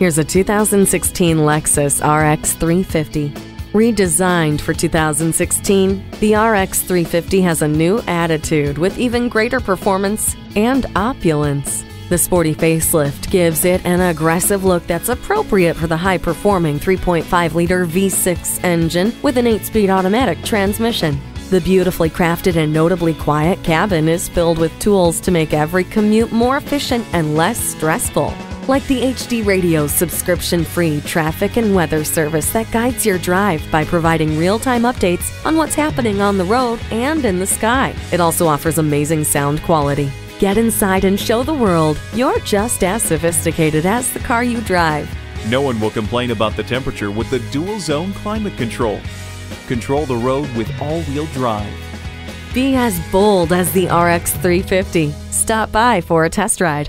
Here's a 2016 Lexus RX 350. Redesigned for 2016, the RX 350 has a new attitude with even greater performance and opulence. The sporty facelift gives it an aggressive look that's appropriate for the high performing 3.5 liter V6 engine with an 8 speed automatic transmission. The beautifully crafted and notably quiet cabin is filled with tools to make every commute more efficient and less stressful like the HD Radio's subscription free traffic and weather service that guides your drive by providing real time updates on what's happening on the road and in the sky. It also offers amazing sound quality. Get inside and show the world you're just as sophisticated as the car you drive. No one will complain about the temperature with the dual zone climate control. Control the road with all wheel drive. Be as bold as the RX 350. Stop by for a test ride.